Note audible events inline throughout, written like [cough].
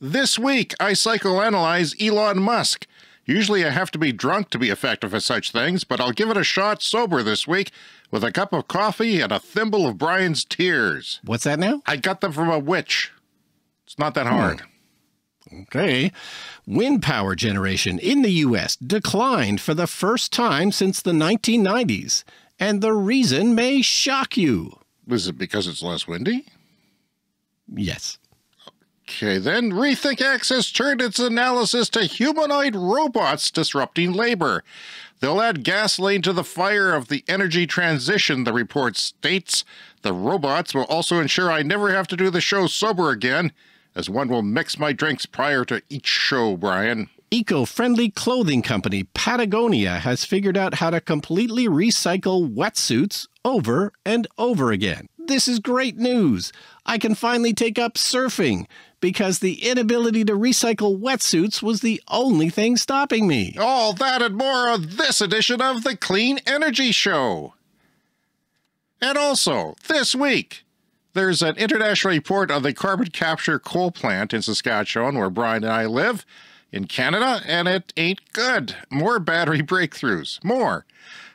This week, I psychoanalyze Elon Musk. Usually, I have to be drunk to be effective at such things, but I'll give it a shot sober this week with a cup of coffee and a thimble of Brian's tears. What's that now? I got them from a witch. It's not that hard. Hmm. Okay. Wind power generation in the U.S. declined for the first time since the 1990s, and the reason may shock you. Is it because it's less windy? Yes. Okay, then Rethink has turned its analysis to humanoid robots disrupting labor. They'll add gasoline to the fire of the energy transition, the report states. The robots will also ensure I never have to do the show sober again, as one will mix my drinks prior to each show, Brian. Eco friendly clothing company Patagonia has figured out how to completely recycle wetsuits over and over again. This is great news. I can finally take up surfing because the inability to recycle wetsuits was the only thing stopping me. All that and more of this edition of the Clean Energy Show. And also, this week, there's an international report on the carbon capture coal plant in Saskatchewan, where Brian and I live, in Canada, and it ain't good. More battery [laughs] breakthroughs. More.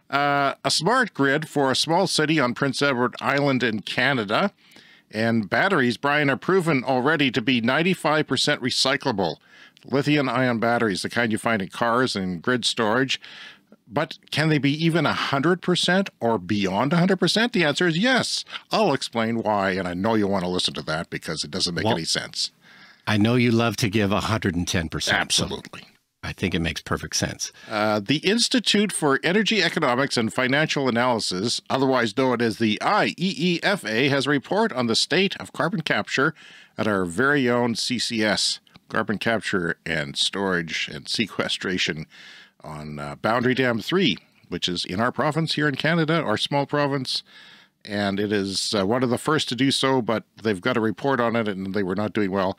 Uh, a smart grid for a small city on Prince Edward Island in Canada. And batteries, Brian, are proven already to be 95% recyclable. Lithium ion batteries, the kind you find in cars and grid storage. But can they be even 100% or beyond 100%? The answer is yes. I'll explain why, and I know you want to listen to that because it doesn't make well, any sense. I know you love to give 110%. Absolutely. So I think it makes perfect sense. Uh, the Institute for Energy Economics and Financial Analysis, otherwise known as the IEEFA, has a report on the state of carbon capture at our very own CCS, carbon capture and storage and sequestration on uh, Boundary Dam 3, which is in our province here in Canada, our small province. And it is uh, one of the first to do so, but they've got a report on it and they were not doing well.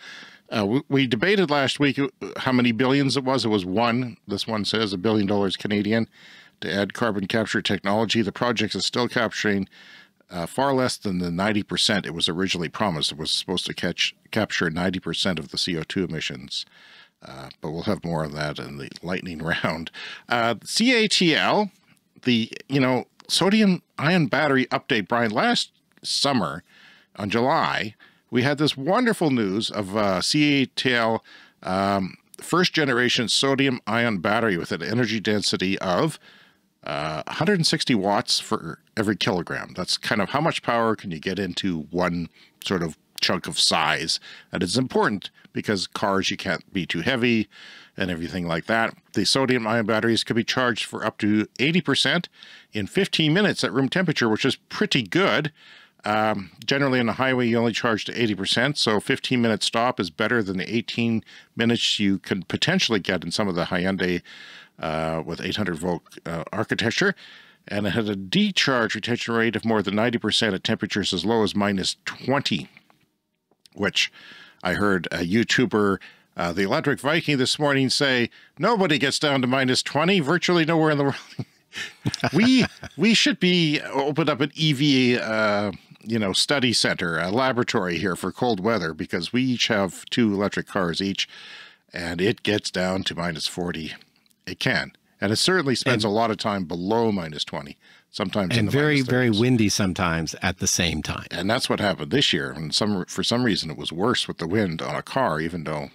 Uh, we, we, debated last week how many billions it was. It was one. This one says a billion dollars Canadian to add carbon capture technology. The project is still capturing uh, far less than the 90% it was originally promised. It was supposed to catch capture 90% of the CO2 emissions. Uh, but we'll have more of that in the lightning [laughs] round. Uh, CATL, the you know sodium ion battery update, Brian, last summer on July we had this wonderful news of uh, CATL um, first generation sodium ion battery with an energy density of uh, 160 watts for every kilogram. That's kind of how much power can you get into one sort of chunk of size. And it's important because cars, you can't be too heavy and everything like that. The sodium ion batteries could be charged for up to 80% in 15 minutes at room temperature, which is pretty good. Um, generally on the highway, you only charge to 80%, so 15 minute stop is better than the 18 minutes you could potentially get in some of the Hyundai uh, with 800 volt uh, architecture. And it had a decharge retention rate of more than 90% at temperatures as low as minus 20, which I heard a YouTuber, uh, the Electric Viking, this morning say nobody gets down to minus 20, virtually nowhere in the world. [laughs] we we should be open up an EV uh, you know, study center, a laboratory here for cold weather because we each have two electric cars each, and it gets down to minus 40. It can. And it certainly spends and, a lot of time below minus 20, sometimes and very, very windy sometimes at the same time. And that's what happened this year. And some for some reason it was worse with the wind on a car, even though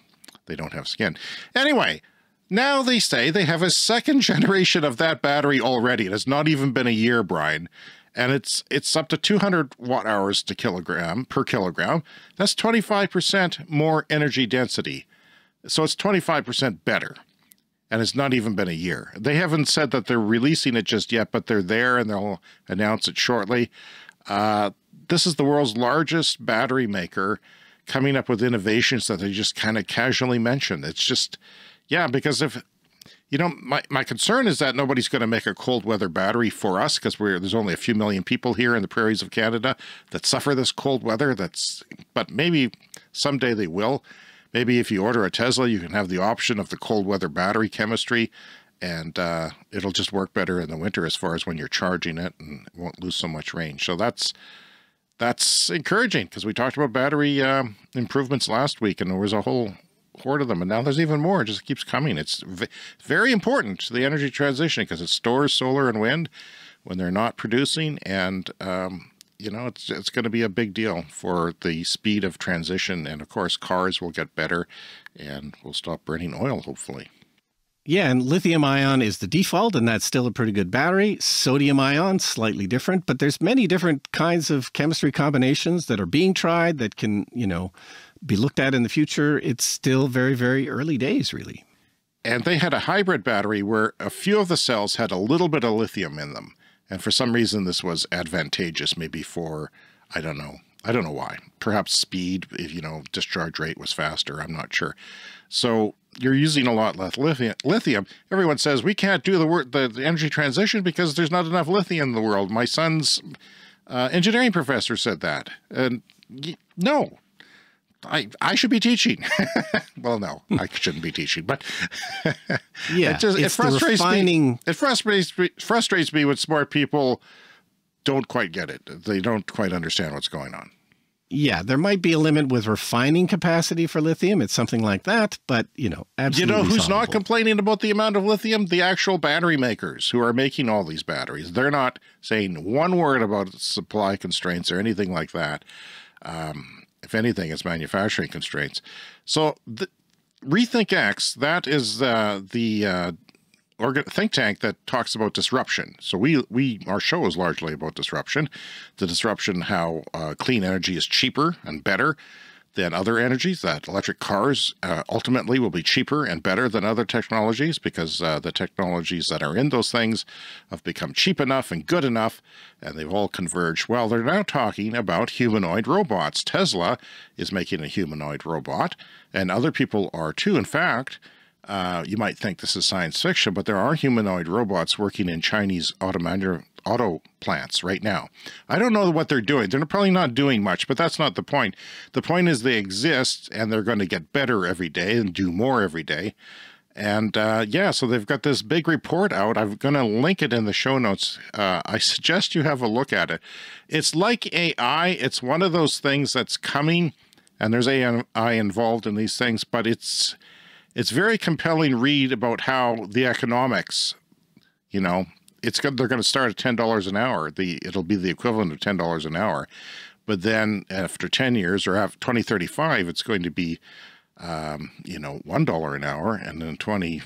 they don't have skin. Anyway, now they say they have a second [laughs] generation of that battery already. It has not even been a year, Brian and it's it's up to 200 watt hours to kilogram per kilogram. That's 25% more energy density. So it's 25% better. And it's not even been a year. They haven't said that they're releasing it just yet, but they're there and they'll announce it shortly. Uh, this is the world's largest battery maker coming up with innovations that they just kind of casually mention. It's just, yeah, because if you know, my, my concern is that nobody's going to make a cold weather battery for us because we're there's only a few million people here in the prairies of Canada that suffer this cold weather. That's but maybe someday they will. Maybe if you order a Tesla, you can have the option of the cold weather battery chemistry, and uh, it'll just work better in the winter as far as when you're charging it and it won't lose so much range. So that's that's encouraging because we talked about battery uh, improvements last week, and there was a whole horde of them, and now there's even more. It just keeps coming. It's very important to the energy transition because it stores solar and wind when they're not producing, and um, you know it's it's going to be a big deal for the speed of transition. And of course, cars will get better, and we'll stop burning oil, hopefully. Yeah, and lithium ion is the default, and that's still a pretty good battery. Sodium ion, slightly different, but there's many different kinds of chemistry combinations that are being tried that can, you know, be looked at in the future. It's still very, very early days, really. And they had a hybrid battery where a few of the cells had a little bit of lithium in them. And for some reason, this was advantageous, maybe for, I don't know, I don't know why. Perhaps speed, if you know, discharge rate was faster. I'm not sure. So you're using a lot less lithium. Everyone says we can't do the work, the, the energy transition because there's not enough lithium in the world. My son's uh, engineering professor said that, and no, I I should be teaching. [laughs] well, no, I shouldn't be teaching, but [laughs] yeah, it, just, it frustrates refining... me. It frustrates me, frustrates me when smart people don't quite get it. They don't quite understand what's going on. Yeah, there might be a limit with refining capacity for lithium. It's something like that, but you know, absolutely. You know who's solvable. not complaining about the amount of lithium? The actual battery makers who are making all these batteries. They're not saying one word about supply constraints or anything like that. Um, if anything, it's manufacturing constraints. So the, Rethink X, that is uh, the uh, think tank that talks about disruption. So we we our show is largely about disruption, the disruption how uh, clean energy is cheaper and better than other energies. That electric cars uh, ultimately will be cheaper and better than other technologies because uh, the technologies that are in those things have become cheap enough and good enough, and they've all converged. Well, they're now talking about humanoid robots. Tesla is making a humanoid robot, and other people are too. In fact. Uh, you might think this is science fiction, but there are humanoid robots working in Chinese auto, auto plants right now. I don't know what they're doing. They're probably not doing much, but that's not the point. The point is they exist and they're going to get better every day and do more every day. And uh, yeah, so they've got this big report out. I'm going to link it in the show notes. Uh, I suggest you have a look at it. It's like AI. It's one of those things that's coming, and there's AI involved in these things, but it's it's very compelling read about how the economics, you know, it's good. They're going to start at ten dollars an hour. The it'll be the equivalent of ten dollars an hour, but then after ten years or after twenty thirty five, it's going to be, um, you know, one dollar an hour, and then twenty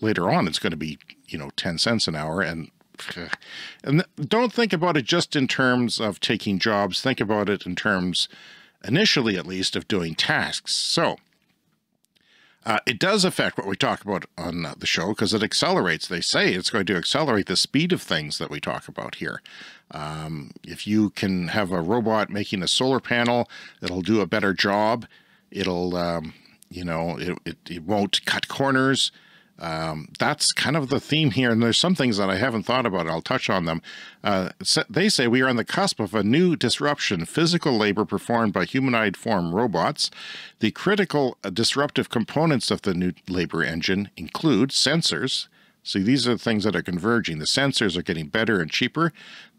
later on, it's going to be you know ten cents an hour, and [sighs] and don't think about it just in terms of taking jobs. Think about it in terms, initially at least, of doing tasks. So uh, it does affect what we talk about on the show because it accelerates. They say it's going to accelerate the speed of things that we talk about here. Um, if you can have a robot making a solar panel, it'll do a better job. It'll, um, you know, it, it, it won't cut corners. Um, that's kind of the theme here. And there's some things that I haven't thought about. I'll touch on them. Uh, they say we are on the cusp of a new disruption, physical labor performed by humanoid form robots. The critical uh, disruptive components of the new labor engine include sensors. See, these are the things that are converging. The sensors are getting better and cheaper.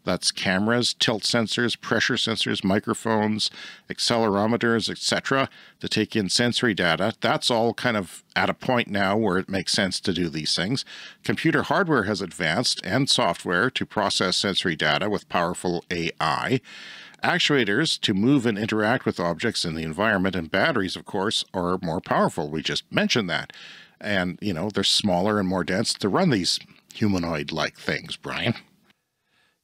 That's cameras, tilt sensors, pressure sensors, microphones, accelerometers, etc. to take in sensory data. That's all kind of at a point now where it makes sense to do these things. Computer hardware has advanced and software to process sensory data with powerful AI. Actuators to move and interact with objects in the environment and batteries, of course, are more powerful. We just mentioned that. And, you know, they're smaller and more dense to run these humanoid-like things, Brian.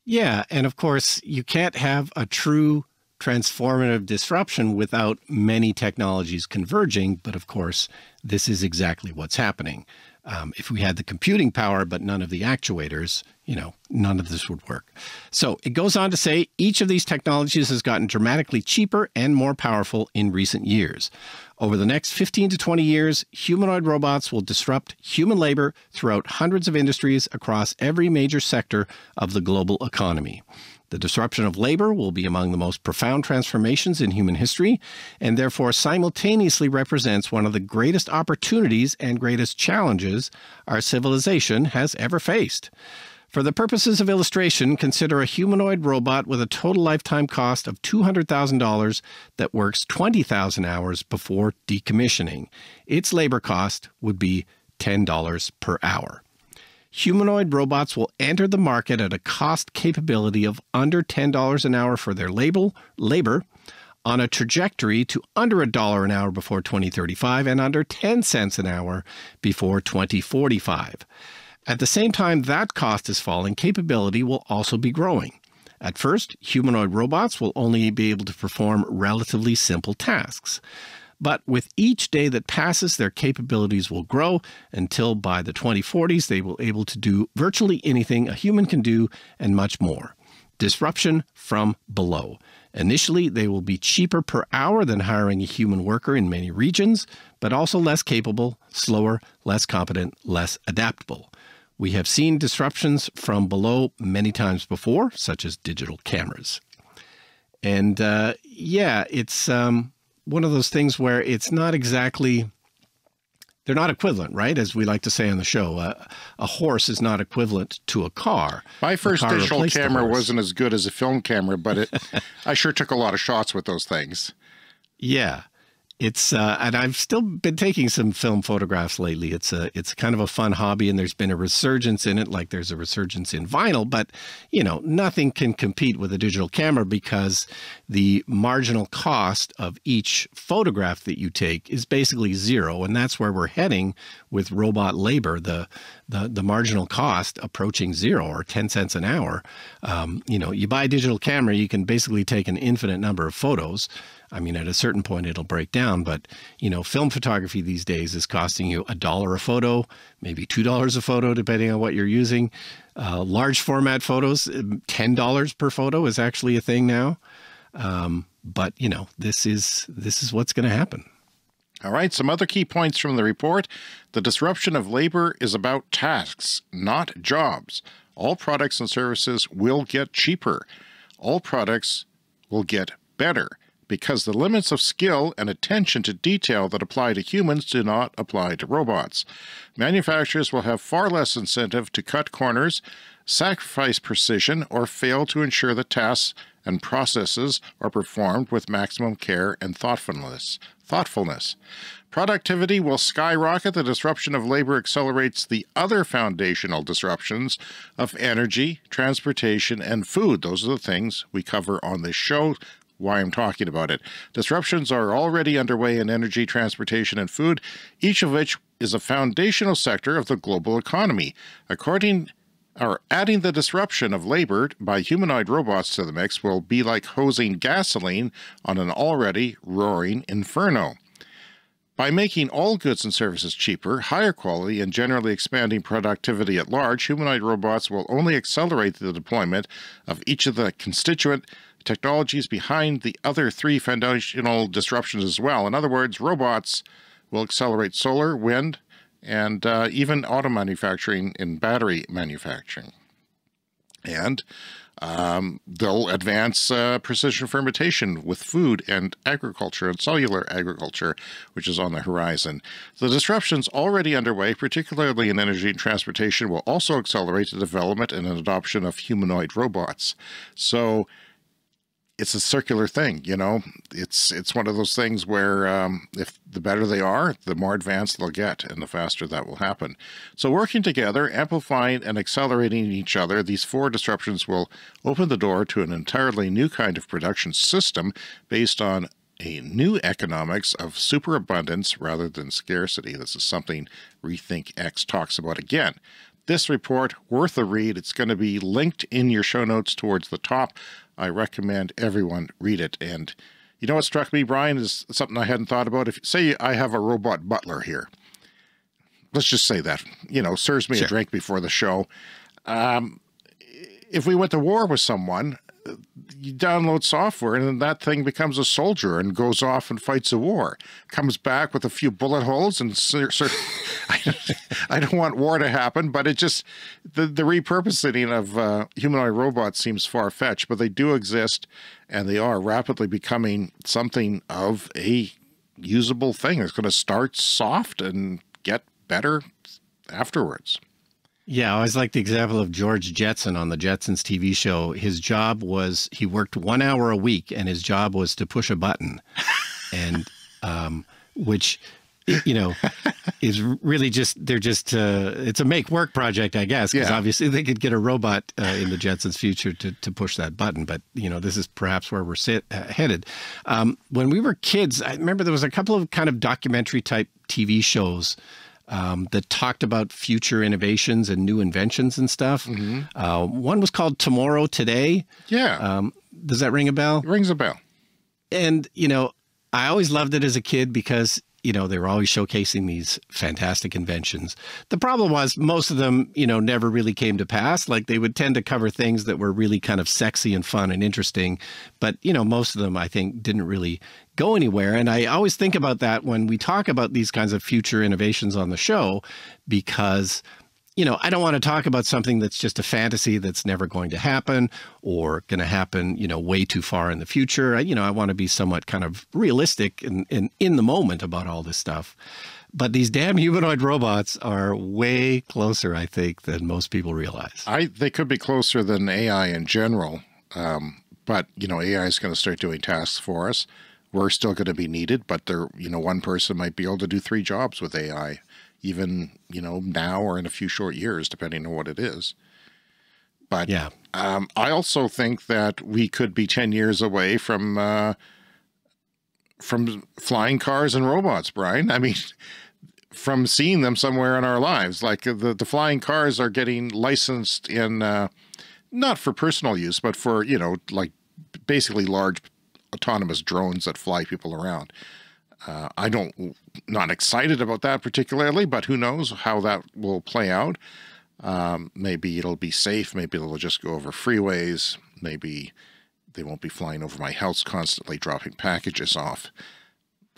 Yeah. And of course, you can't have a true transformative disruption without many technologies converging. But of course, this is exactly what's happening. Um, if we had the computing power, but none of the actuators, you know, none of this would work. So it goes on to say each of these technologies has gotten dramatically cheaper and more powerful in recent years. Over the next 15 to 20 years, humanoid robots will disrupt human labor throughout hundreds of industries across every major sector of the global economy. The disruption of labor will be among the most profound transformations in human history, and therefore simultaneously represents one of the greatest opportunities and greatest challenges our civilization has ever faced. For the purposes of illustration, consider a humanoid robot with a total lifetime cost of $200,000 that works 20,000 hours before decommissioning. Its labor cost would be $10 per hour. Humanoid robots will enter the market at a cost capability of under $10 an hour for their label, labor on a trajectory to under a dollar an hour before 2035 and under 10 cents an hour before 2045. At the same time that cost is falling, capability will also be growing. At first, humanoid robots will only be able to perform relatively simple tasks. But with each day that passes, their capabilities will grow until by the 2040s they will be able to do virtually anything a human can do and much more. Disruption from below. Initially, they will be cheaper per hour than hiring a human worker in many regions, but also less capable, slower, less competent, less adaptable. We have seen disruptions from below many times before, such as digital cameras. And uh, yeah, it's um, one of those things where it's not exactly they're not equivalent, right? As we like to say on the show, uh, a horse is not equivalent to a car. My first digital camera wasn't as good as a film camera, but it, [laughs] I sure took a lot of shots with those things. Yeah it's uh, and I've still been taking some film photographs lately. It's a it's kind of a fun hobby, and there's been a resurgence in it, like there's a resurgence in vinyl. But you know, nothing can compete with a digital camera because the marginal cost of each photograph that you take is basically zero, and that's where we're heading with robot labor. The the the marginal cost approaching zero or ten cents an hour. Um, you know, you buy a digital camera, you can basically take an infinite number of photos. I mean, at a certain point, it'll break down. But, you know, film photography these days is costing you a dollar a photo, maybe $2 a photo, depending on what you're using. Uh, large format photos, $10 per photo is actually a thing now. Um, but, you know, this is, this is what's going to happen. All right, some other key points from the report. The disruption of labor is about tasks, not jobs. All products and services will get cheaper. All products will get better because the limits of skill and attention to detail that apply to humans do not apply to robots. Manufacturers will have far less incentive to cut corners, sacrifice precision, or fail to ensure the tasks and processes are performed with maximum care and thoughtfulness. Thoughtfulness. Productivity will skyrocket. The disruption of labor accelerates the other foundational disruptions of energy, transportation, and food. Those are the things we cover on this show why I'm talking about it. Disruptions are already underway in energy, transportation, and food, each of which is a foundational sector of the global economy. According or adding the disruption of labor by humanoid robots to the mix will be like hosing gasoline on an already roaring inferno. By making all goods and services cheaper, higher quality, and generally expanding productivity at large, humanoid robots will only accelerate the deployment of each of the constituent technologies behind the other three foundational disruptions as well. In other words, robots will accelerate solar, wind, and uh, even auto manufacturing and battery manufacturing. And um, they'll advance uh, precision fermentation with food and agriculture and cellular agriculture, which is on the horizon. The disruptions already underway, particularly in energy and transportation, will also accelerate the development and adoption of humanoid robots. So it's a circular thing, you know. It's it's one of those things where um, if the better they are, the more advanced they'll get, and the faster that will happen. So working together, amplifying and accelerating each other, these four disruptions will open the door to an entirely new kind of production system based on a new economics of superabundance rather than scarcity. This is something Rethink X talks about again. This report, worth a read. It's going to be linked in your show notes towards the top. I recommend everyone read it. And you know what struck me, Brian, is something I hadn't thought about. If say I have a robot butler here, let's just say that you know serves me sure. a drink before the show. Um, if we went to war with someone, you download software and that thing becomes a soldier and goes off and fights a war. Comes back with a few bullet holes and [laughs] I don't want war to happen, but it just the the repurposing of uh, humanoid robots seems far fetched, but they do exist and they are rapidly becoming something of a usable thing. It's going to start soft and get better afterwards. Yeah, I always like the example of George Jetson on the Jetsons TV show. His job was he worked one hour a week, and his job was to push a button, and um, which you know is really just they're just uh, it's a make work project, I guess, because Yeah. obviously they could get a robot uh, in the Jetsons' future to to push that button. But you know, this is perhaps where we're sit, uh, headed. Um, when we were kids, I remember there was a couple of kind of documentary type TV shows um, that talked about future innovations and new inventions and stuff. Uh, one was called Tomorrow Today. Yeah, Um, does that ring a bell? rings a bell. And, you know, I always loved it as a kid because, you know, they were always showcasing these fantastic inventions. The problem was most of them, you know, never really came to pass. Like they would tend to cover things that were really kind of sexy and fun and interesting. But, you know, most of them, I think, didn't really go anywhere. And I always think about that when we talk about these kinds of future innovations on the show because you know, I don't want to talk about something that's just a fantasy that's never going to happen or going to happen, you know, way too far in the future. I, you know, I want to be somewhat kind of realistic and, in the moment about all this stuff. But these damn humanoid robots are way closer, I think, than most people realize. I they could be closer than AI in general, um, but you know AI is going to start doing tasks for us. We're still going to be needed, but there, you know, one person might be able to do three jobs with AI, even you know now or in a few short years, depending on what it is. But Yeah. um, I also think that we could be ten years away from uh, from flying cars and robots, Brian. I mean, from seeing them somewhere in our lives. Like the, the flying cars are getting licensed in, uh, not for personal use, but for, you know, like basically large autonomous drones that fly people around. Uh, I don't, not excited about that particularly, but who knows how that will play out. Um, maybe it'll be safe. Maybe they'll just go over freeways. Maybe they won't be flying over my house constantly, dropping packages off.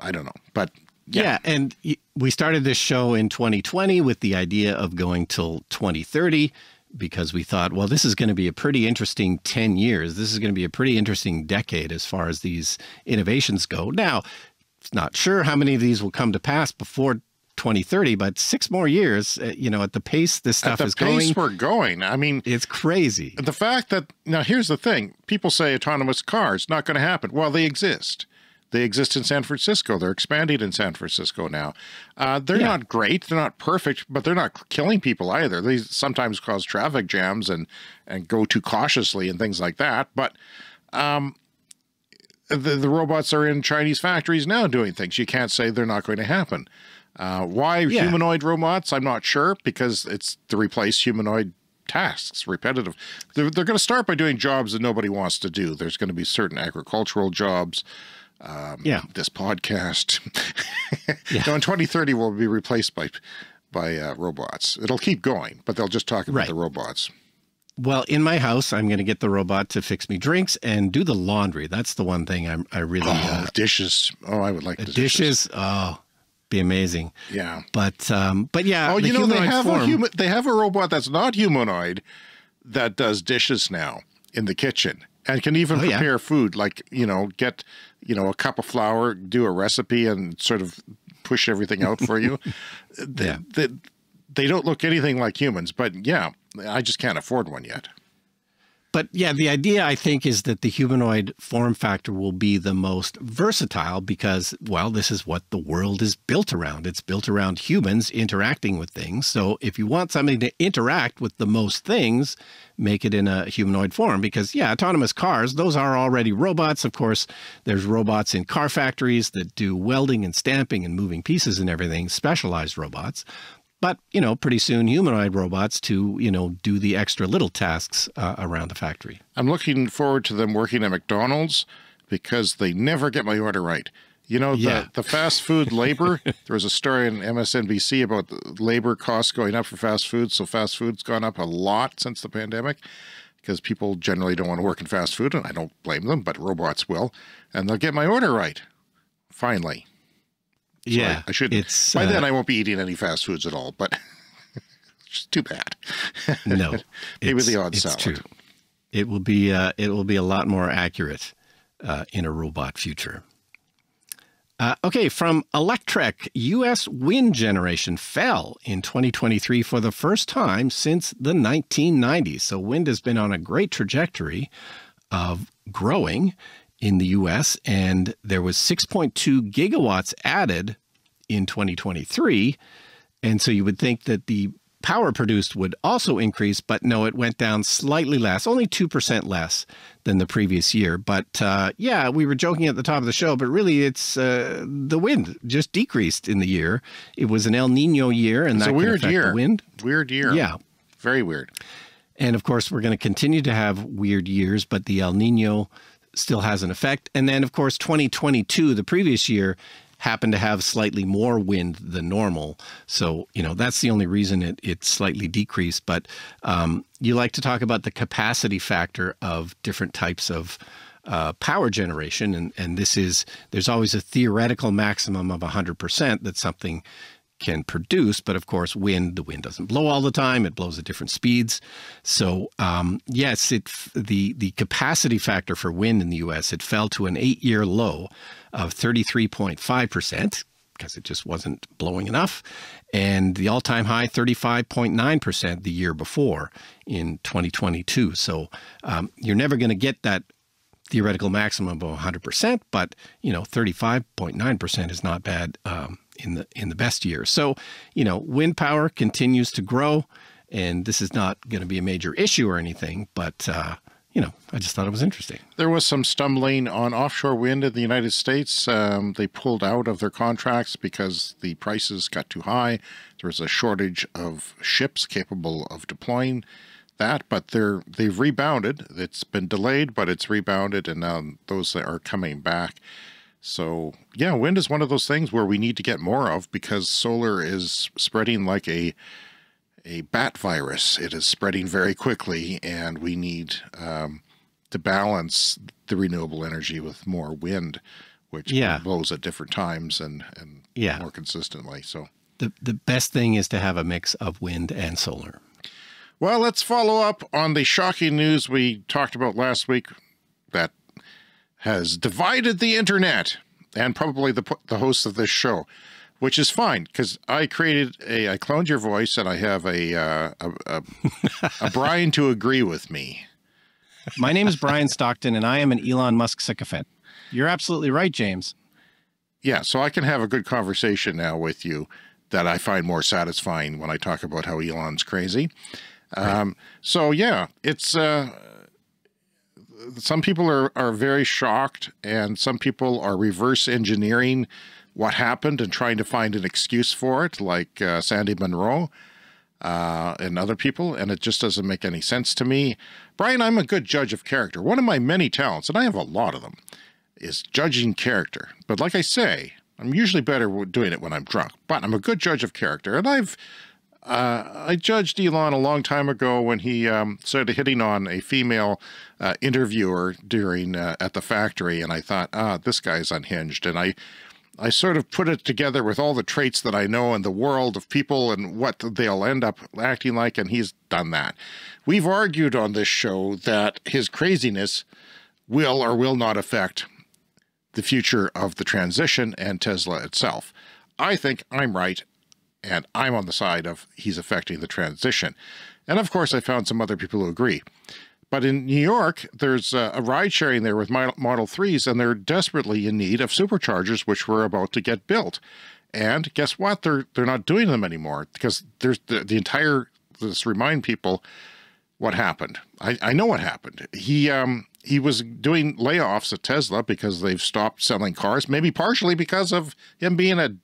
I don't know. But Yeah. and we started this show in 2020 with the idea of going till 2030 because we thought, well, this is going to be a pretty interesting 10 years. This is going to be a pretty interesting decade as far as these innovations go. Now, not sure how many of these will come to pass before 2030, but six more years, uh, you know, at the pace this at stuff the is pace going, we're going, I mean, it's crazy. the fact that now here's the thing. People say autonomous cars not going to happen. Well they exist. They exist in san francisco. They're expanding in san francisco now. Uh, they're Yeah. not great. They're not perfect but they're not killing people either. They sometimes cause traffic jams and and go too cautiously and things like that. But um the, the robots are in chinese factories now doing things you can't say they're not going to happen uh, why Yeah. humanoid robots? I'm not sure because it's to replace humanoid tasks, repetitive. They're, they're going to start by doing jobs that nobody wants to do. There's going to be certain agricultural jobs. Um, Yeah. This podcast. [laughs] no, in 2030 we'll be replaced by by uh, robots. It'll keep going, but they'll just talk about Right. the robots. Well, in my house, I'm going to get the robot to fix me drinks and do the laundry. That's the one thing I'm, I really, Oh, uh, dishes. Oh, I would like the dishes. Oh, be amazing. Yeah. But um, but yeah. Oh, you know they have a human. They have a robot that's not humanoid that does dishes now in the kitchen and can even Oh, yeah. prepare food. Like you know, get you know a cup of flour, do a recipe, and sort of push everything out for you. [laughs] they, Yeah. they, they don't look anything like humans, but yeah, I just can't afford one yet. But yeah, the idea I think is that the humanoid form factor will be the most versatile because, well, this is what the world is built around. It's built around humans interacting with things. So if you want something to interact with the most things, make it in a humanoid form. Because, yeah, autonomous cars, those are already robots. Of course, there's robots in car factories that do welding and stamping and moving pieces and everything, specialized robots but you know pretty soon humanoid robots to you know do the extra little tasks uh, around the factory I'm looking forward to them working at McDonald's because they never get my order right. You know, the, Yeah. the fast food labor, there was a story in MSNBC about the labor costs going up for fast food. So fast food's gone up a lot since the pandemic because people generally don't want to work in fast food, and I don't blame them, but robots will. And they'll get my order right. Finally. So I, I should it's By uh, then, I won't be eating any fast foods at all, but [laughs] it's too bad. no [laughs] Maybe it's- the odd it's salad. true it will be uh, it will be a lot more accurate uh, in a robot future Uh, okay, from Electrek, U.S. wind generation fell in 2023 for the first time since the 1990s. So, wind has been on a great trajectory of growing in the U.S., and there was 6.2 gigawatts added in 2023. And so you would think that the power produced would also increase, but no, it went down slightly less, only 2% less than the previous year. But uh, yeah, we were joking at the top of the show, but really it's uh, the wind just decreased in the year. It was an El Nino year, and it's that a weird year. wind. Weird year. Yeah. Very weird. And of course, we're going to continue to have weird years, but the El Nino still has an effect. And then, of course, 2022, the previous year, happened to have slightly more wind than normal. So, you know, that's the only reason it, it slightly decreased. But um, you like to talk about the capacity factor of different types of uh, power generation. And, and this is, there's always a theoretical maximum of 100% that something can produce. But of course, wind, the wind doesn't blow all the time. It blows at different speeds. So um, yes, it the the capacity factor for wind in the U.S. it fell to an eight year low of 33.5 percent because it just wasn't blowing enough, and the all time high 35.9 percent the year before in 2022. So um, you're never going to get that theoretical maximum of 100%, but you know 35.9% is not bad um, in the in the best years. So, you know, wind power continues to grow, and this is not going to be a major issue or anything. But uh, you know, I just thought it was interesting. There was some stumbling on offshore wind in the United States. Um, they pulled out of their contracts because the prices got too high. There was a shortage of ships capable of deploying that, but they're they've rebounded. It's been delayed, but it's rebounded, and now those are coming back. So, yeah, wind is one of those things where we need to get more of because solar is spreading like a a bat virus. It is spreading very quickly, and we need um, to balance the renewable energy with more wind, which yeah. blows at different times and and yeah. more consistently. So the the best thing is to have a mix of wind and solar. Well, let's follow up on the shocking news we talked about last week that has divided the internet and probably the the hosts of this show, which is fine because I created a I cloned your voice and I have a uh, a, a, [laughs] a Brian to agree with me. My name is Brian Stockton and I am an Elon Musk sycophant. You're absolutely right, James. Yeah, so I can have a good conversation now with you that I find more satisfying when I talk about how Elon's crazy. Right. Um, so yeah, it's uh, some people are, are very shocked and some people are reverse engineering what happened and trying to find an excuse for it, like uh, Sandy Munro uh, and other people, and it just doesn't make any sense to me. Brian, I'm a good judge of character. One of my many talents, and I have a lot of them, is judging character. But like I say, I'm usually better doing it when I'm drunk, but I'm a good judge of character, and I've uh, I judged Elon a long time ago when he um, started hitting on a female uh, interviewer during uh, at the factory, and I thought, ah, this guy's unhinged. And I, I sort of put it together with all the traits that I know in the world of people and what they'll end up acting like, and he's done that. We've argued on this show that his craziness will or will not affect the future of the transition and Tesla itself. I think I'm right, and I'm on the side of he's affecting the transition. And of course, I found some other people who agree. But in New York, there's a ride sharing there with Model 3s, and they're desperately in need of superchargers, which were about to get built. And guess what? They're they're not doing them anymore because there's the, the entire. Let's remind people what happened. I, I know what happened. He um he was doing layoffs at Tesla because they've stopped selling cars, maybe partially because of him being a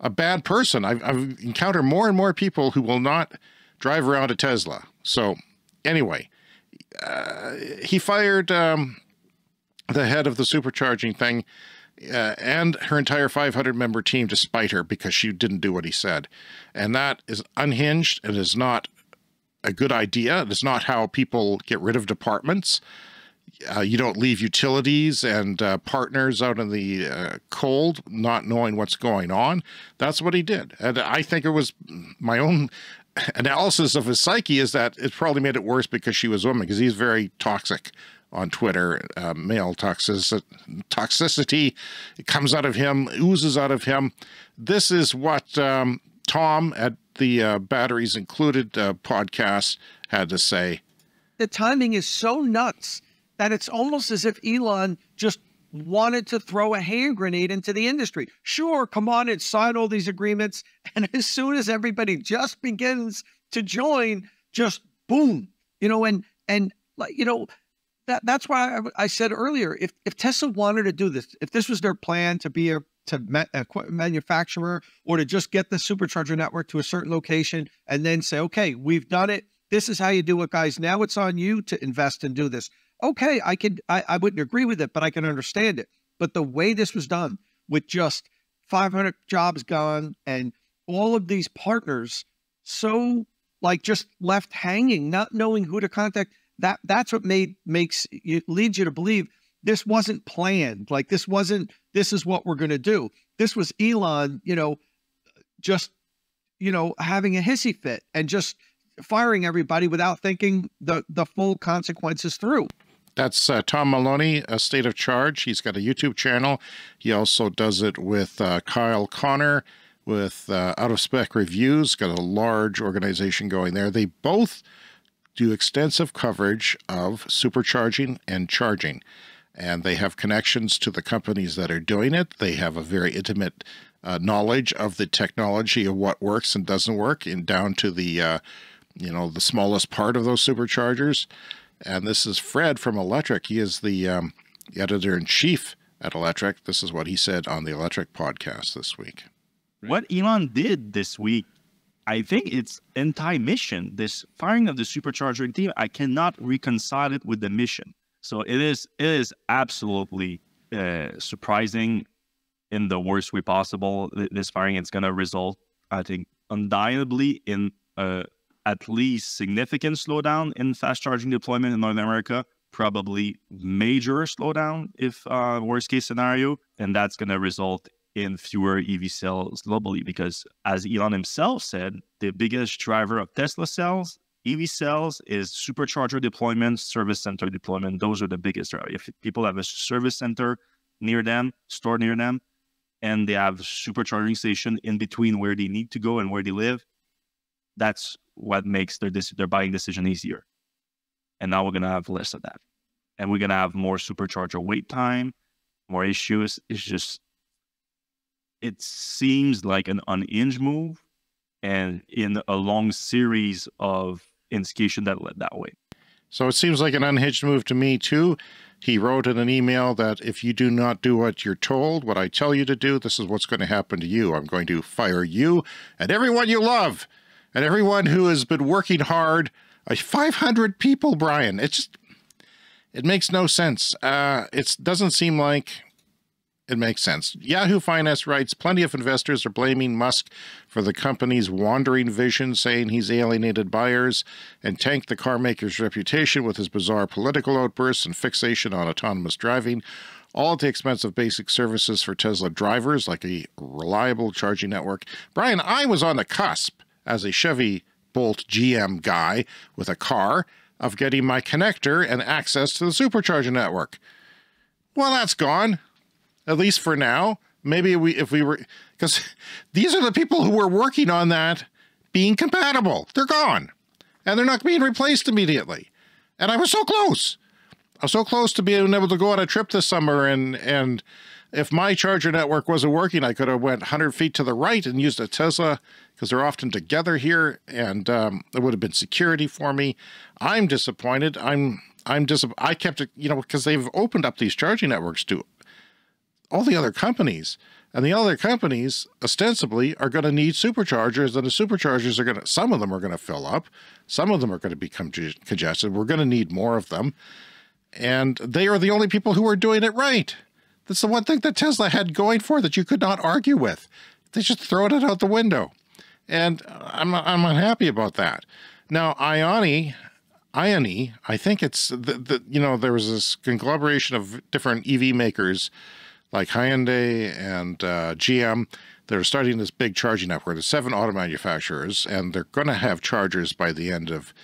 a bad person. I've, I've encountered more and more people who will not drive around a Tesla. So, anyway, uh, he fired um, the head of the supercharging thing uh, and her entire 500 member team to spite her because she didn't do what he said. And that is unhinged and is not a good idea. It's not how people get rid of departments uh, you don't leave utilities and uh, partners out in the uh, cold, not knowing what's going on. That's what he did. And I think it was my own analysis of his psyche is that it probably made it worse because she was a woman, because he's very toxic on Twitter. Uh, male toxic- toxicity comes out of him, oozes out of him. This is what um, Tom at the uh, Batteries Included uh, podcast had to say. The timing is so nuts that it's almost as if Elon just wanted to throw a hand grenade into the industry. Sure, come on and sign all these agreements. [laughs] And as soon as everybody just begins to join, just boom, you know, and, and like, you know, that, that's why I, I said earlier, if, if Tesla wanted to do this, if this was their plan to be a to ma- a manufacturer or to just get the supercharger network to a certain location and then say, okay, we've done it. This is how you do it, guys. Now it's on you to invest and do this. Okay, I could I, I wouldn't agree with it, but I can understand it. But the way this was done with just 500 jobs gone and all of these partners so like just left hanging, not knowing who to contact, that that's what made makes leads you to believe this wasn't planned. Like this wasn't this is what we're going to do. This was Elon, you know, just you know having a hissy fit and just firing everybody without thinking the the full consequences through. That's uh, Tom Maloughney, a state of charge. He's got a YouTube channel. He also does it with uh, Kyle Conner with uh, Out of Spec Reviews. Got a large organization going there. They both do extensive coverage of supercharging and charging, and they have connections to the companies that are doing it. They have a very intimate uh, knowledge of the technology of what works and doesn't work, and down to the uh, you know the smallest part of those superchargers. And this is Fred from Electrek. He is the um, editor in chief at Electrek. This is what he said on the Electrek podcast this week. What Elon did this week, I think it's anti mission. This firing of the supercharger team, I cannot reconcile it with the mission. So it is it is absolutely uh, surprising in the worst way possible. This firing is going to result, I think, undeniably in a at least significant slowdown in fast charging deployment in North America, probably major slowdown if uh, worst case scenario, and that's going to result in fewer EV cells globally because as Elon himself said, the biggest driver of Tesla cells, EV cells is supercharger deployment, service center deployment. Those are the biggest driver. If people have a service center near them, store near them, and they have supercharging station in between where they need to go and where they live, that's what makes their their buying decision easier. And now we're gonna have less of that, and we're gonna have more supercharger wait time, more issues. It's just it seems like an unhinged move, and in a long series of instigation that led that way. So it seems like an unhinged move to me too. He wrote in an email that if you do not do what you're told, what I tell you to do, this is what's going to happen to you. I'm going to fire you and everyone you love and everyone who has been working hard. Uh, 500 people, Brian. It just it makes no sense. Uh, it doesn't seem like it makes sense. Yahoo Finance writes plenty of investors are blaming Musk for the company's wandering vision, saying he's alienated buyers and tanked the car maker's reputation with his bizarre political outbursts and fixation on autonomous driving, all at the expense of basic services for Tesla drivers like a reliable charging network. Brian, I was on the cusp as a Chevy Bolt GM guy with a car of getting my connector and access to the supercharger network. Well, that's gone, at least for now. Maybe we, if we were, because [laughs] these are the people who were working on that being compatible. They're gone, and they're not being replaced immediately. And I was so close. I was so close to being able to go on a trip this summer and and if my charger network wasn't working, I could have went 100 feet to the right and used a Tesla because they're often together here, and um, it would have been security for me. I'm disappointed. I'm I'm dis- I kept it, you know, because they've opened up these charging networks to all the other companies, and the other companies ostensibly are going to need superchargers, and the superchargers are going to. Some of them are going to fill up. Some of them are going to become congested. We're going to need more of them, and they are the only people who are doing it right. That's the one thing that Tesla had going for that you could not argue with. They just throw it out the window. And I'm, I'm unhappy about that. Now, Ionna, Ionna, I think it's, the, the, you know, there was this conglomeration of different EV makers like Hyundai and uh, GM. They're starting this big charging network. There's seven auto manufacturers, and they're going to have chargers by the end of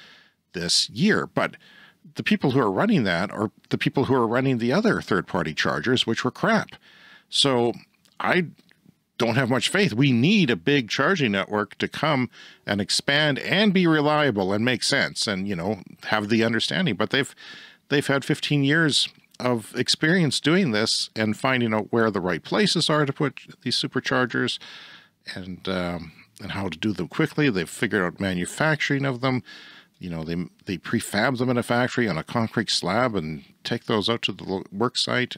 this year. But the people who are running that are the people who are running the other third party chargers, which were crap. So I don't have much faith. We need a big charging network to come and expand and be reliable and make sense and, you know, have the understanding. But they've they've had 15 years of experience doing this and finding out where the right places are to put these superchargers and um, and how to do them quickly. They've figured out manufacturing of them. You know, they they prefab them in a factory on a concrete slab and take those out to the work site.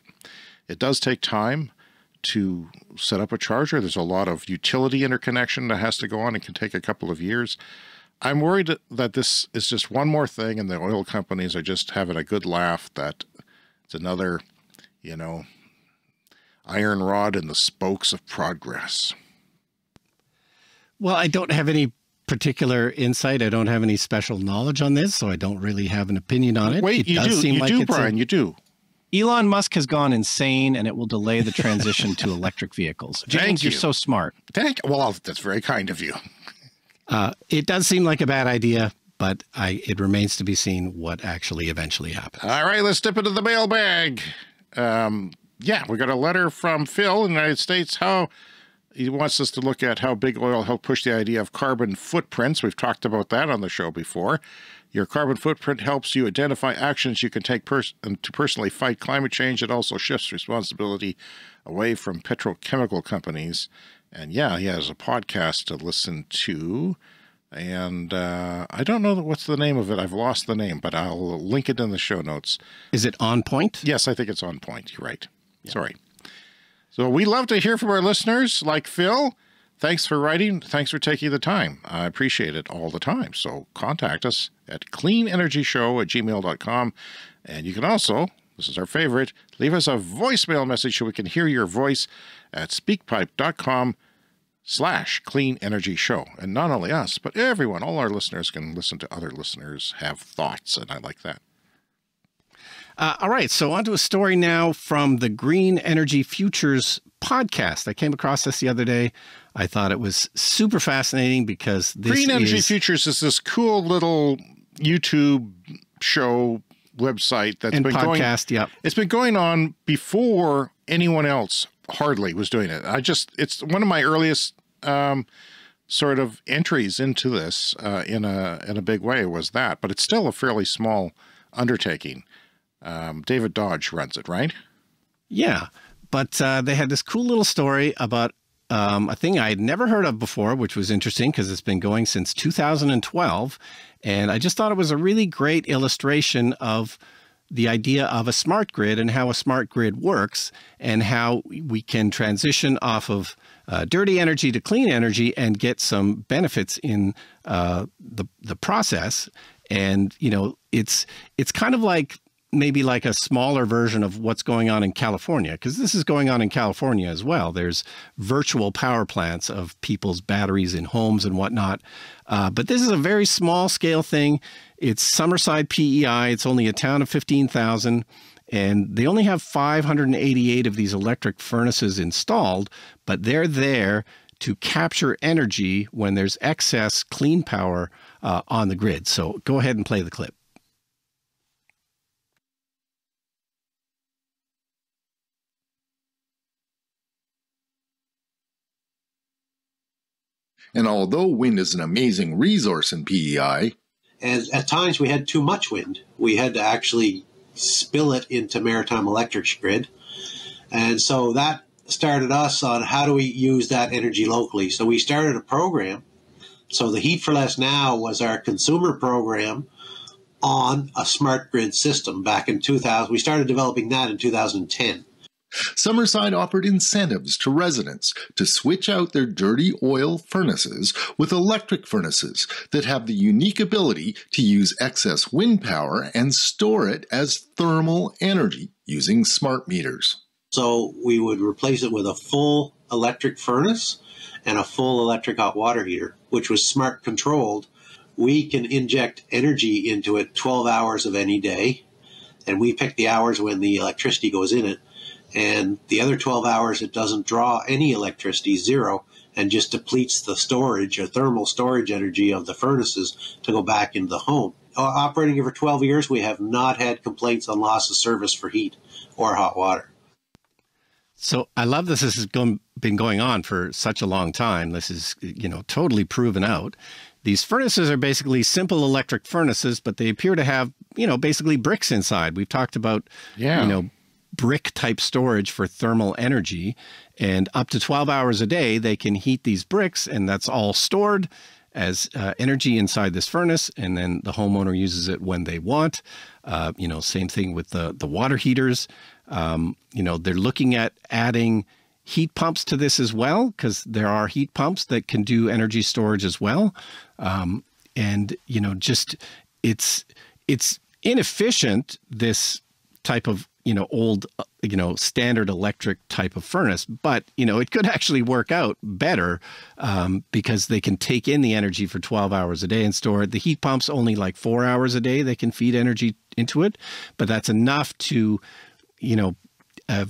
It does take time to set up a charger. There's a lot of utility interconnection that has to go on. It can take a couple of years. I'm worried that this is just one more thing, and the oil companies are just having a good laugh that it's another, you know, iron rod in the spokes of progress. Well, I don't have any particular insight. I don't have any special knowledge on this, so I don't really have an opinion on it. Wait, it you does do, seem you like do, it's a- Brian, you do. Elon Musk has gone insane and it will delay the transition to [laughs] electric vehicles. Thank James, you're so smart. Thank. Well, that's very kind of you. Uh, it does seem like a bad idea, but I, it remains to be seen what actually eventually happens. All right, let's dip into the mailbag. Um, yeah, we got a letter from Phil in the United States. How he wants us to look at how big oil helped push the idea of carbon footprints. We've talked about that on the show before. Your carbon footprint helps you identify actions you can take pers- and to personally fight climate change. It also shifts responsibility away from petrochemical companies. And yeah, he has a podcast to listen to. And uh, I don't know what's the name of it. I've lost the name, but I'll link it in the show notes. Is it on point? Yes, I think it's on point. You're right. Sorry. So we love to hear from our listeners like Phil. Thanks for writing. Thanks for taking the time. I appreciate it all the time. So contact us at cleanenergyshow at gmail.com. And you can also, this is our favorite, leave us a voicemail message so we can hear your voice at speakpipe.com slash clean energy show. And not only us, but everyone, all our listeners can listen to other listeners have thoughts. And I like that. Uh, all right, so on to a story now from the Green Energy Futures podcast. I came across this the other day. I thought it was super fascinating because this Green Energy is, Futures is this cool little YouTube show website that's been going. podcast. Yep. It's been going on before anyone else hardly was doing it. I just it's one of my earliest um, sort of entries into this uh, in a in a big way was that, but it's still a fairly small undertaking. Um, David Dodge runs it, right? Yeah, but uh, they had this cool little story about um, a thing I had never heard of before, which was interesting because it's been going since 2012, and I just thought it was a really great illustration of the idea of a smart grid and how a smart grid works and how we can transition off of uh, dirty energy to clean energy and get some benefits in uh, the the process. And you know, it's it's kind of like maybe like a smaller version of what's going on in California, because this is going on in California as well. There's virtual power plants of people's batteries in homes and whatnot. Uh, but this is a very small scale thing. It's Summerside PEI. It's only a town of 15,000. And they only have 588 of these electric furnaces installed, but they're there to capture energy when there's excess clean power uh, on the grid. So go ahead and play the clip. And although wind is an amazing resource in PEI, And at times we had too much wind. We had to actually spill it into Maritime Electric's grid. And so that started us on how do we use that energy locally. So we started a program. So the Heat for Less Now was our consumer program on a smart grid system back in 2000. We started developing that in 2010. Summerside offered incentives to residents to switch out their dirty oil furnaces with electric furnaces that have the unique ability to use excess wind power and store it as thermal energy using smart meters. So we would replace it with a full electric furnace and a full electric hot water heater, which was smart controlled. We can inject energy into it 12 hours of any day, and we pick the hours when the electricity goes in it. And the other 12 hours, it doesn't draw any electricity, zero, and just depletes the storage or thermal storage energy of the furnaces to go back into the home. uh, operating here for 12 years, we have not had complaints on loss of service for heat or hot water. So I love this. This has going, been going on for such a long time. This is, you know, totally proven out. These furnaces are basically simple electric furnaces, but they appear to have, you know, basically bricks inside. We've talked about, Yeah. you know, brick type storage for thermal energy. And up to 12 hours a day, they can heat these bricks, and that's all stored as uh, energy inside this furnace. And then the homeowner uses it when they want. Uh, you know, same thing with the, the water heaters. Um, you know, they're looking at adding heat pumps to this as well, because there are heat pumps that can do energy storage as well. Um, and, you know, just it's, it's inefficient, this type of you know old uh, you know standard electric type of furnace but you know it could [laughs] actually work out better um, because they can take in the energy for 12 hours a day and store it. The heat pumps only like four hours a day they can feed energy into it but that's enough to you know uh,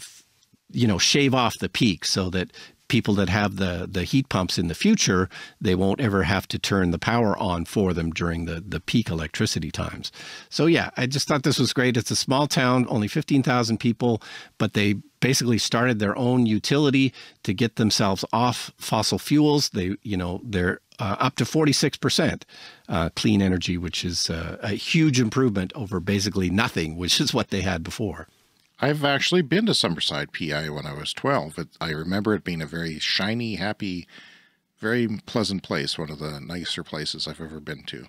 you know shave off the peak so that people that have the the heat pumps in the future they won't ever have to turn the power on for them during the the peak electricity times. So yeah i just thought this was great. It's a small town only 15,000 people but they basically started their own utility to get themselves off fossil fuels. They you know they're uh, up to 46% uh, clean energy which is uh, a huge improvement over basically nothing which is what they had before I've actually been to Summerside, PI when I was 12. It, I remember it being a very shiny, happy, very pleasant place, one of the nicer places I've ever been to.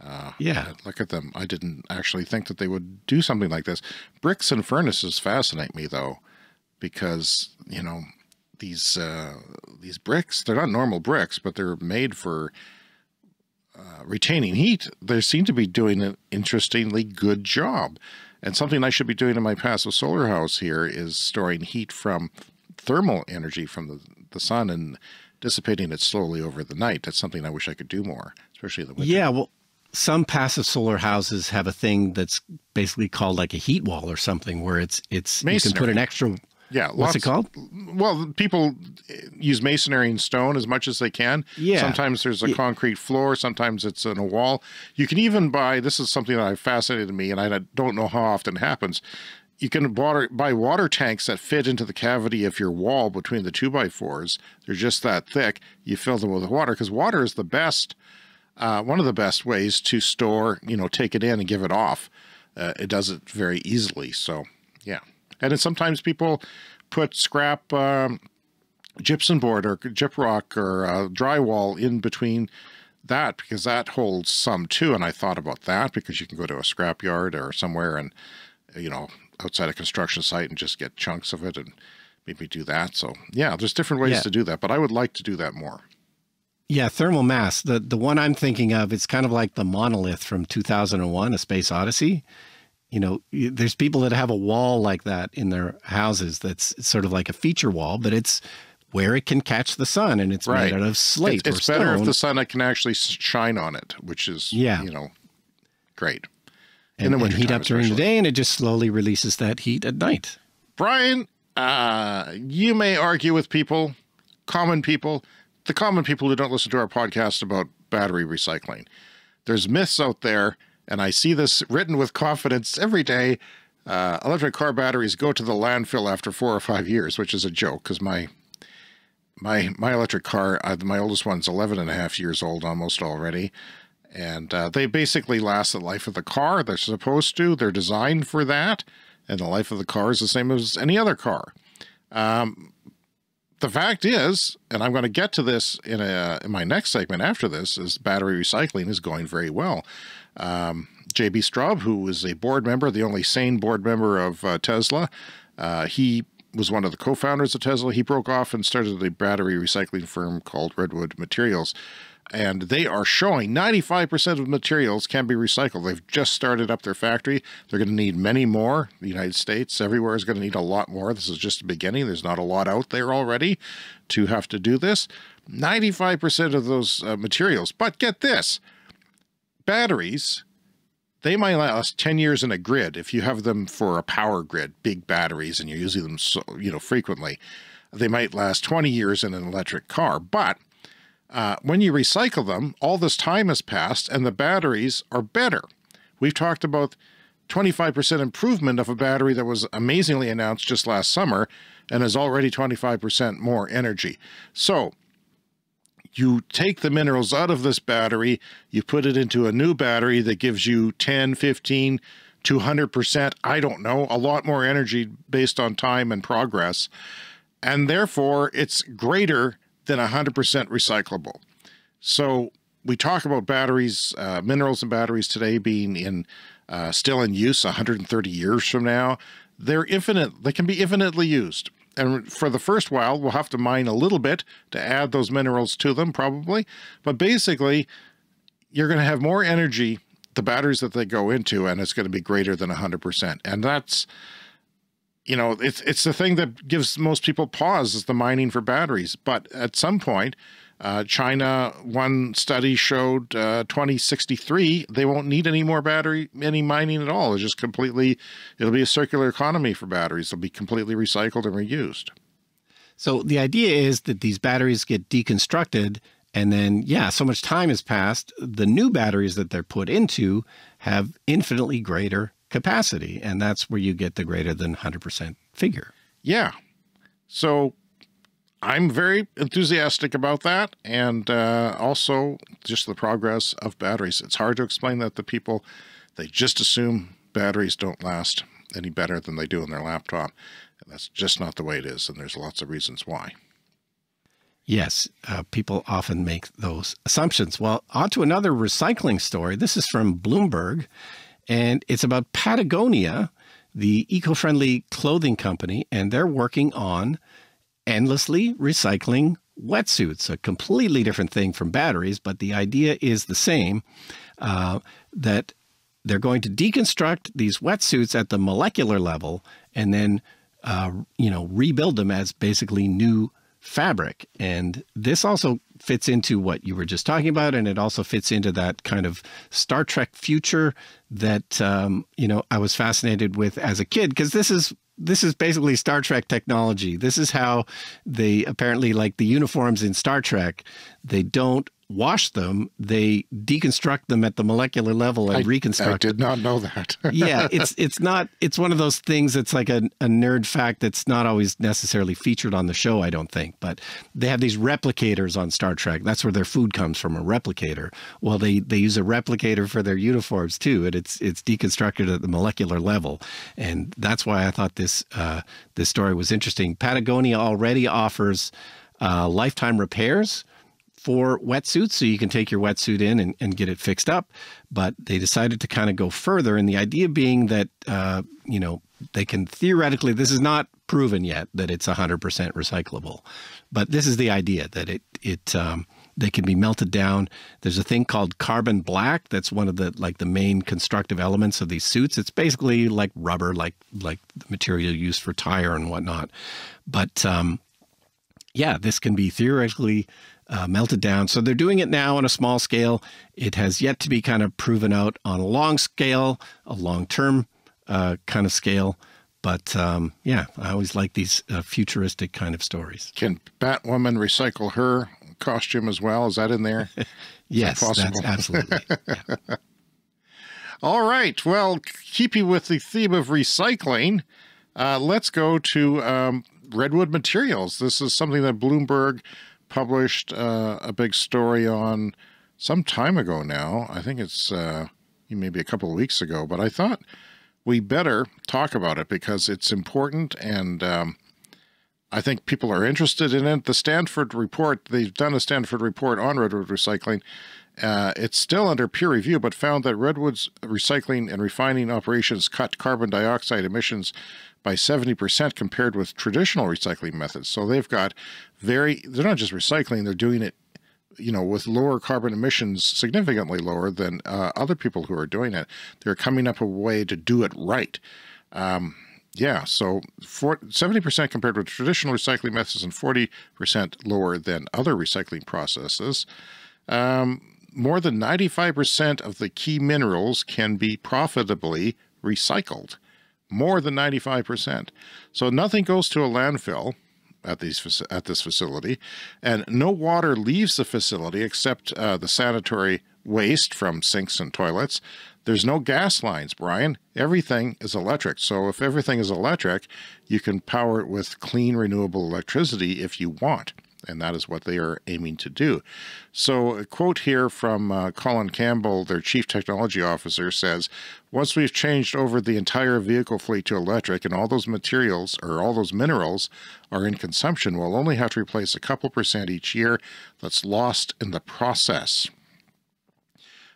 Uh, Yeah. Look at them. I didn't actually think that they would do something like this. Bricks and furnaces fascinate me, though, because, you know, these uh, these bricks, they're not normal bricks, but they're made for uh, retaining heat. They seem to be doing an interestingly good job. And something I should be doing in my passive solar house here is storing heat from thermal energy from the, the sun and dissipating it slowly over the night. That's something I wish I could do more, especially in the winter. Yeah, well, some passive solar houses have a thing that's basically called like a heat wall or something, where it's it's you can put an extra. Yeah. What's it called? Well, people use masonry and stone as much as they can. Yeah. Sometimes there's a Yeah. concrete floor. Sometimes it's in a wall. You can even buy, this is something that I fascinated me and I don't know how often happens. You can water, buy water tanks that fit into the cavity of your wall between the two by fours. They're just that thick. You fill them with water because water is the best, uh, one of the best ways to store, you know, take it in and give it off. Uh, it does it very easily. So, yeah. And then sometimes people put scrap um, gypsum board or gyprock or uh, drywall in between that because that holds some too. And I thought about that because you can go to a scrap yard or somewhere and, you know, outside a construction site and just get chunks of it and maybe do that. So, yeah, there's different ways Yeah. to do that, but I would like to do that more. Yeah, thermal mass. The the one I'm thinking of, it's kind of like the monolith from 2001: A Space Odyssey. You know, there's people that have a wall like that in their houses. That's sort of like a feature wall, but it's where it can catch the sun, and it's Right. made out of slate It's, it's better if the sun can actually shine on it, which is, Yeah. you know, great. and, and wintertime heat up during the day, and it just slowly releases that heat at night. Brian, uh, you may argue with people, common people, the common people who don't listen to our podcast about battery recycling. There's myths out there, and I see this written with confidence every day. Uh, electric car batteries go to the landfill after four or five years, which is a joke because my my my electric car, uh, my oldest one's 11 and a half years old almost already. And uh, they basically last the life of the car. They're supposed to. They're designed for that. And the life of the car is the same as any other car. Um, the fact is, and I'm going to get to this in, a, in my next segment after this, is battery recycling is going very well. Um, JB Straubel, who is a board member, the only sane board member of uh, Tesla, uh, he was one of the co-founders of Tesla. He broke off and started a battery recycling firm called Redwood Materials. And they are showing 95% of materials can be recycled. They've just started up their factory. They're going to need many more. The United States, everywhere is going to need a lot more. This is just the beginning. There's not a lot out there already to have to do this. 95% of those uh, materials. But get this batteries they might last 10 years in a grid. If you have them for a power grid big batteries and you're using them so you know frequently they might last 20 years in an electric car. But uh, when you recycle them all this time has passed and the batteries are better. We've talked about 25% improvement of a battery that was amazingly announced just last summer and is already 25% more energy. So you take the minerals out of this battery, you put it into a new battery that gives you 10, 15, 200%, I don't know, a lot more energy based on time and progress. And therefore, it's greater than 100% recyclable. So we talk about batteries, uh, minerals and batteries today being in uh, still in use 130 years from now. They're infinite. They can be infinitely used. And for the first while, we'll have to mine a little bit to add those minerals to them, probably. But basically, you're going to have more energy, the batteries that they go into, and it's going to be greater than 100%. And that's, you know, it's, it's the thing that gives most people pause is the mining for batteries. But at some point, uh, China, one study showed uh, 2063, they won't need any more battery, any mining at all. It's just completely, it'll be a circular economy for batteries. They'll be completely recycled and reused. So the idea is that these batteries get deconstructed and then, yeah, so much time has passed. The new batteries that they're put into have infinitely greater capacity. And that's where you get the greater than 100% figure. Yeah. So I'm very enthusiastic about that, and uh, also just the progress of batteries. It's hard to explain that to people. They just assume batteries don't last any better than they do in their laptop. And that's just not the way it is, and there's lots of reasons why. Yes, uh, people often make those assumptions. Well, on to another recycling story. This is from Bloomberg, and it's about Patagonia, the eco friendly clothing company, and they're working on endlessly recycling wetsuits, a completely different thing from batteries, but the idea is the same uh, that they're going to deconstruct these wetsuits at the molecular level and then, uh, you know, rebuild them as basically new fabric. And this also fits into what you were just talking about, and it also fits into that kind of Star Trek future that um, you know I was fascinated with as a kid because this is this is basically Star Trek technology. This is how they apparently like the uniforms in Star Trek. They don't wash them, they deconstruct them at the molecular level and I, reconstruct. I did not know that. [laughs] yeah, it's it's not it's one of those things that's like a, a nerd fact that's not always necessarily featured on the show, I don't think. But they have these replicators on Star Trek. That's where their food comes from, a replicator. Well, they they use a replicator for their uniforms too, and it's it's deconstructed at the molecular level, and that's why I thought this uh, this story was interesting. Patagonia already offers uh, lifetime repairs for wetsuits. So you can take your wetsuit in and, and get it fixed up. But they decided to kind of go further. And the idea being that, uh, you know, they can theoretically, this is not proven yet that it's 100% recyclable. But this is the idea that it, it, um, they can be melted down. There's a thing called carbon black. That's one of the like the main constructive elements of these suits. It's basically like rubber, like like the material used for tire and whatnot. But um, yeah, this can be theoretically uh, melted down. So they're doing it now on a small scale. It has yet to be kind of proven out on a long scale, a long term uh, kind of scale. But um, yeah, I always like these uh, futuristic kind of stories. Can Batwoman recycle her costume as well? Is that in there? [laughs] yes, that that's [laughs] absolutely. Yeah. All right. Well, keeping with the theme of recycling, uh, let's go to um, redwood materials. This is something that Bloomberg published uh, a big story on some time ago now. I think it's uh, maybe a couple of weeks ago, but I thought we better talk about it because it's important and um, I think people are interested in it. The Stanford report, they've done a Stanford report on redwood recycling. Uh, it's still under peer review, but found that redwoods recycling and refining operations cut carbon dioxide emissions by 70% compared with traditional recycling methods. So they've got very, they're not just recycling, they're doing it, you know, with lower carbon emissions, significantly lower than uh, other people who are doing it. They're coming up a way to do it right. Um, yeah, so 70% compared with traditional recycling methods and 40% lower than other recycling processes. Um, more than 95% of the key minerals can be profitably recycled more than 95%. So nothing goes to a landfill at these at this facility, and no water leaves the facility except uh, the sanitary waste from sinks and toilets. There's no gas lines, Brian. Everything is electric. So if everything is electric, you can power it with clean, renewable electricity if you want. And that is what they are aiming to do. So, a quote here from uh, Colin Campbell, their chief technology officer, says Once we've changed over the entire vehicle fleet to electric and all those materials or all those minerals are in consumption, we'll only have to replace a couple percent each year that's lost in the process.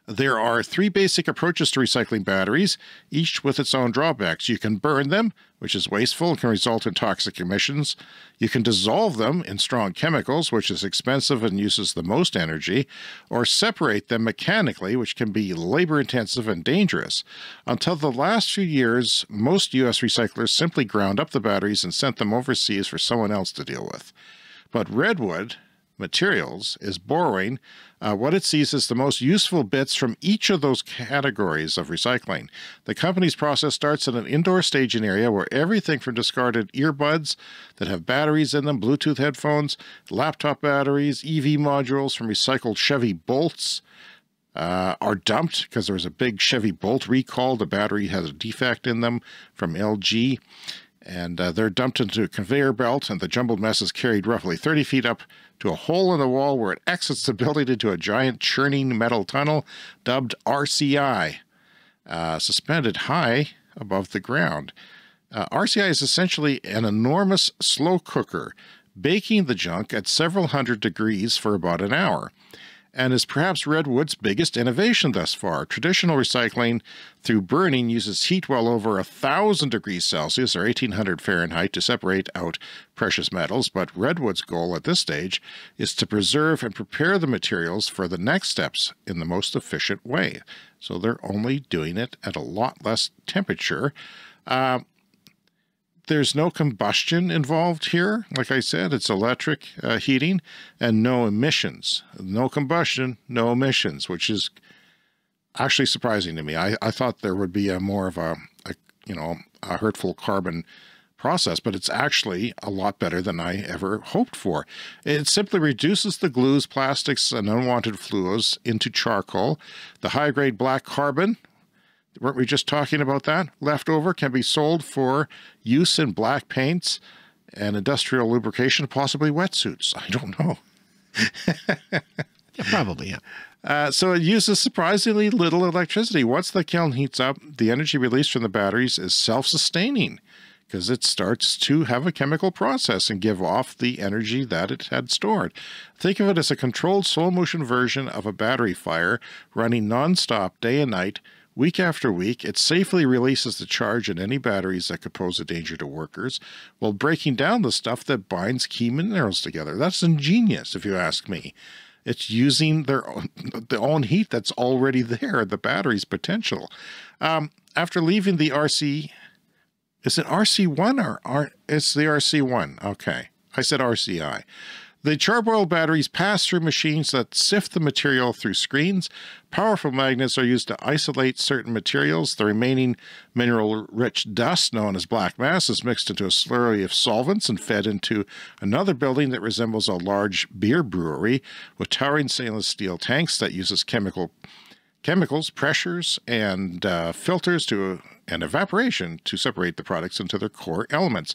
There are three basic approaches to recycling batteries, each with its own drawbacks. You can burn them, which is wasteful and can result in toxic emissions. You can dissolve them in strong chemicals, which is expensive and uses the most energy, or separate them mechanically, which can be labor intensive and dangerous. Until the last few years, most U.S. recyclers simply ground up the batteries and sent them overseas for someone else to deal with. But Redwood, materials is borrowing uh, what it sees as the most useful bits from each of those categories of recycling. The company's process starts at an indoor staging area where everything from discarded earbuds that have batteries in them, Bluetooth headphones, laptop batteries, EV modules from recycled Chevy bolts, uh, are dumped because there was a big Chevy Bolt recall. The battery has a defect in them from LG. And uh, they're dumped into a conveyor belt, and the jumbled mess is carried roughly 30 feet up to a hole in the wall where it exits the building into a giant churning metal tunnel dubbed RCI, uh, suspended high above the ground. Uh, RCI is essentially an enormous slow cooker, baking the junk at several hundred degrees for about an hour and is perhaps Redwood's biggest innovation thus far. Traditional recycling through burning uses heat well over a thousand degrees Celsius or 1800 Fahrenheit to separate out precious metals, but Redwood's goal at this stage is to preserve and prepare the materials for the next steps in the most efficient way. So they're only doing it at a lot less temperature. Uh, there's no combustion involved here. Like I said, it's electric uh, heating and no emissions. No combustion, no emissions, which is actually surprising to me. I, I thought there would be a more of a, a, you know, a hurtful carbon process, but it's actually a lot better than I ever hoped for. It simply reduces the glues, plastics, and unwanted fluids into charcoal. The high-grade black carbon, weren't we just talking about that? Leftover can be sold for use in black paints and industrial lubrication, possibly wetsuits. I don't know. [laughs] yeah, probably, yeah. Uh, so it uses surprisingly little electricity. Once the kiln heats up, the energy released from the batteries is self-sustaining because it starts to have a chemical process and give off the energy that it had stored. Think of it as a controlled slow motion version of a battery fire running nonstop day and night Week after week, it safely releases the charge in any batteries that could pose a danger to workers while breaking down the stuff that binds key minerals together. That's ingenious, if you ask me. It's using their own, [laughs] their own heat that's already there, the battery's potential. Um, after leaving the RC, is it RC1 or R, it's the RC1? Okay. I said RCI. The charbroil batteries pass through machines that sift the material through screens. Powerful magnets are used to isolate certain materials. The remaining mineral-rich dust, known as black mass, is mixed into a slurry of solvents and fed into another building that resembles a large beer brewery with towering stainless steel tanks that uses chemical chemicals, pressures, and uh, filters to and evaporation to separate the products into their core elements.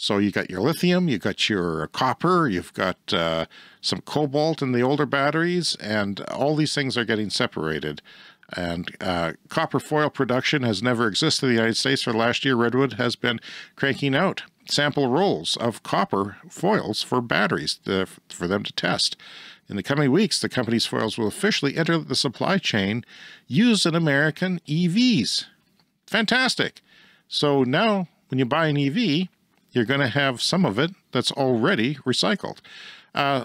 So you got your lithium, you got your copper, you've got uh, some cobalt in the older batteries, and all these things are getting separated. And uh, copper foil production has never existed in the United States. For last year, Redwood has been cranking out sample rolls of copper foils for batteries to, for them to test. In the coming weeks, the company's foils will officially enter the supply chain used in American EVs. Fantastic. So now, when you buy an EV, you're going to have some of it that's already recycled. Uh,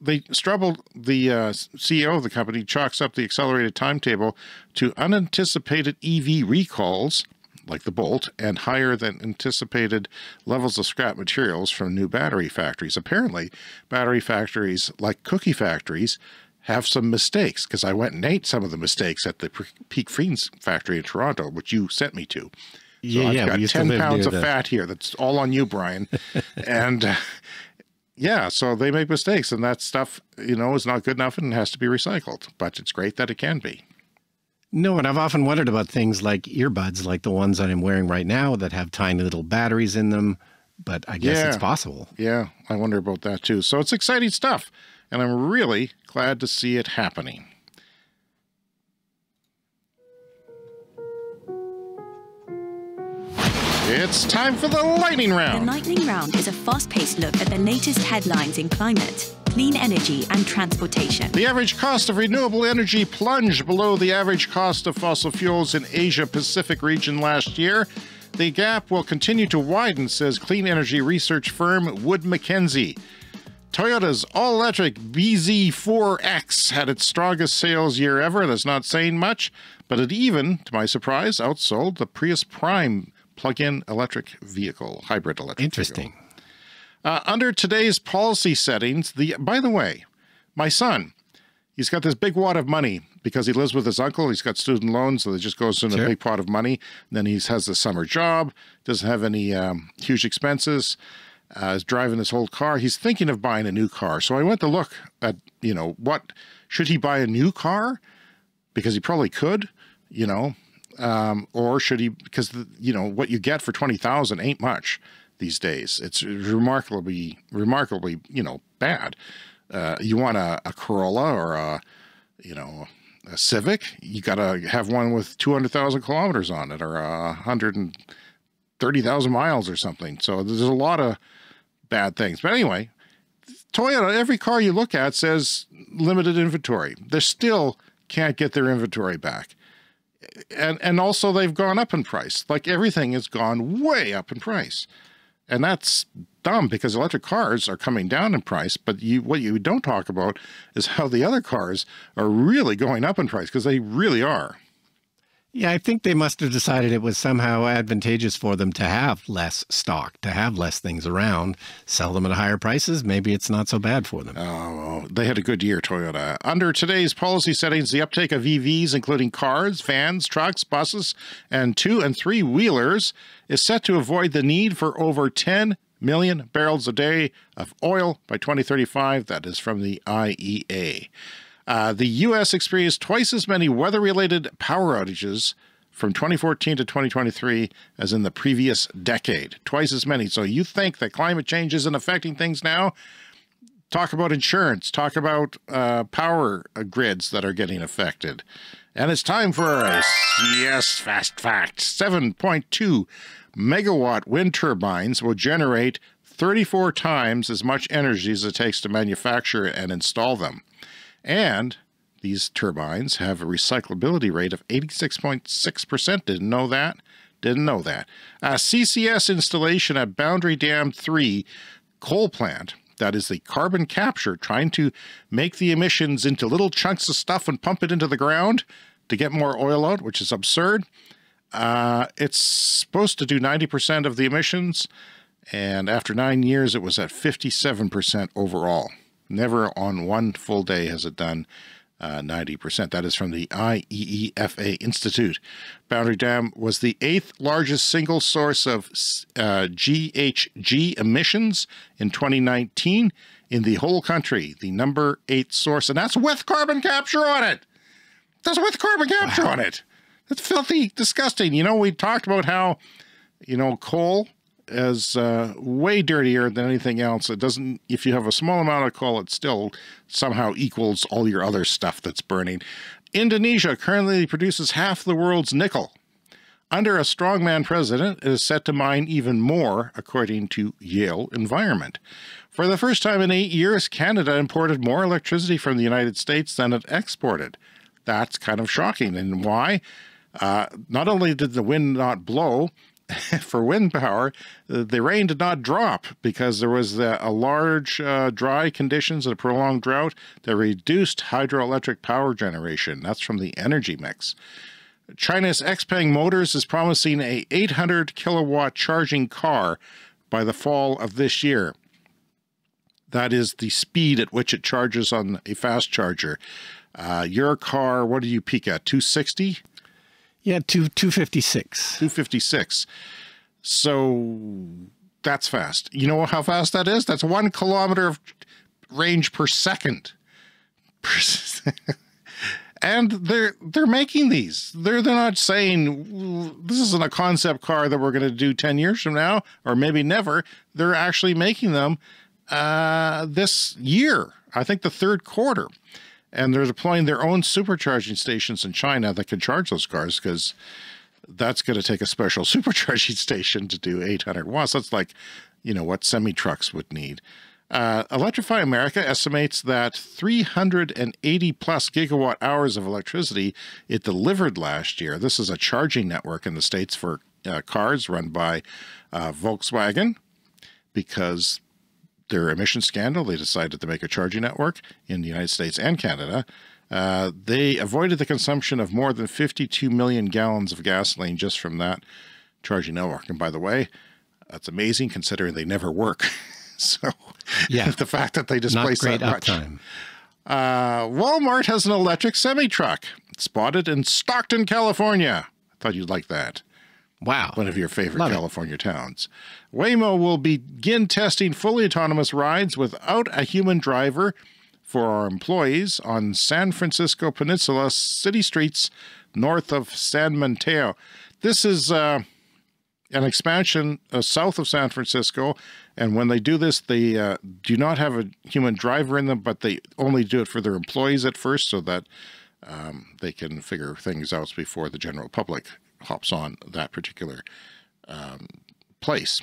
they Straubel, the uh, CEO of the company, chalks up the accelerated timetable to unanticipated EV recalls, like the Bolt, and higher than anticipated levels of scrap materials from new battery factories. Apparently, battery factories, like cookie factories, have some mistakes because I went and ate some of the mistakes at the Peek Freans factory in Toronto, which you sent me to. So yeah, I've yeah. got 10 pounds of fat here. That's all on you, Brian. [laughs] and uh, yeah, so they make mistakes and that stuff, you know, is not good enough and has to be recycled. But it's great that it can be. No, and I've often wondered about things like earbuds, like the ones that I'm wearing right now that have tiny little batteries in them. But I guess Yeah. it's possible. Yeah, I wonder about that too. So it's exciting stuff, and I'm really glad to see it happening. It's time for the lightning round. The. Lightning Round is a fast paced look at the latest headlines in climate, clean energy, and transportation. The average cost of renewable energy plunged below the average cost of fossil fuels in Asia Pacific region last year. The gap will continue to widen, says clean energy research firm Wood Mackenzie. Toyota's all electric BZ4X had its strongest sales year ever. That's not saying much, but it even, to my surprise, outsold the Prius Prime plug in electric vehicle, hybrid electric vehicle. Interesting. Uh, under today's policy settings, the by the way, my son, he's got this big wad of money because he lives with his uncle. He's got student loans, so it just goes in a big pot of money. then he has the summer job, doesn't have any um, huge expenses. Uh, is driving this old car. He's thinking of buying a new car. So I went to look at, you know, what should he buy a new car because he probably could, you know, um, or should he? Because the, you know what you get for twenty thousand ain't much these days. It's remarkably, remarkably, you know, bad. Uh, you want a, a Corolla or a, you know, a Civic. You got to have one with two hundred thousand kilometers on it, or a hundred and thirty thousand miles, or something. So there's a lot of bad things. But anyway, Toyota, every car you look at says limited inventory. They still can't get their inventory back. And and also they've gone up in price. Like everything has gone way up in price. And that's dumb because electric cars are coming down in price, but you what you don't talk about is how the other cars are really going up in price because they really are. Yeah, I think they must have decided it was somehow advantageous for them to have less stock, to have less things around, sell them at higher prices. Maybe it's not so bad for them. Oh, they had a good year, Toyota. Under today's policy settings, the uptake of EVs, including cars, vans, trucks, buses, and two and three wheelers, is set to avoid the need for over 10 million barrels a day of oil by 2035. That is from the IEA. Uh, the U.S. experienced twice as many weather related power outages from 2014 to 2023 as in the previous decade. Twice as many. So you think that climate change isn't affecting things now? talk about insurance, talk about uh, power uh, grids that are getting affected. And it's time for a yes, fast fact 7.2 megawatt wind turbines will generate 34 times as much energy as it takes to manufacture and install them. And these turbines have a recyclability rate of 86.6%. Didn't know that? Didn't know that. A CCS installation at Boundary Dam 3 coal plant that is the carbon capture, trying to make the emissions into little chunks of stuff and pump it into the ground to get more oil out, which is absurd. Uh, it's supposed to do 90% of the emissions, and after nine years, it was at 57% overall. Never on one full day has it done uh, 90%. That is from the IEEFA Institute. Boundary Dam was the eighth largest single source of uh, GHG emissions in 2019 in the whole country. The number eight source, and that's with carbon capture on it. That's with carbon capture on it. That's filthy, disgusting. You know, we talked about how, you know, coal is uh, way dirtier than anything else. It doesn't, if you have a small amount of coal, it still somehow equals all your other stuff that's burning. Indonesia currently produces half the world's nickel. Under a strongman president, it is set to mine even more, according to Yale Environment. For the first time in eight years, Canada imported more electricity from the United States than it exported. That's kind of shocking. And why? Uh, not only did the wind not blow, [laughs] for wind power, uh, the rain did not drop because there was a large uh, dry conditions and a prolonged drought that reduced hydroelectric power generation. That's from the energy mix. China's Xpeng Motors is promising a 800 kilowatt charging car by the fall of this year. That is the speed at which it charges on a fast charger. Uh, your car, what do you peak at? 260? Yeah, two two fifty six. 256. So that's fast. You know how fast that is? That's one kilometer of range per second. [laughs] and they're they're making these. They're they're not saying this isn't a concept car that we're going to do ten years from now, or maybe never. They're actually making them uh, this year. I think the third quarter, and they're deploying their own supercharging stations in China that can charge those cars because that's going to take a special [laughs] supercharging station to do 800 watts. That's like, you know, what semi trucks would need. Uh, Electrify America estimates that 380 plus gigawatt hours of electricity it delivered last year. This is a charging network in the States for uh, cars run by uh, Volkswagen because their emission scandal, they decided to make a charging network in the United States and Canada. Uh, they avoided the consumption of more than 52 million gallons of gasoline just from that charging network. And by the way, that's amazing considering they never work. [laughs] so, yeah, [laughs] the fact that they displace Not great that much. uptime. Uh, Walmart has an electric semi truck spotted in Stockton, California. I thought you'd like that Wow. one of your favorite Love it. California towns. Waymo will begin testing fully autonomous rides without a human driver for our employees on San Francisco Peninsula city streets north of San Mateo. This is uh, an expansion uh, south of San Francisco, and when they do this, they uh, do not have a human driver in them, but they only do it for their employees at first so that um, they can figure things out before the general public hops on that particular um, place.